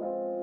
Bye.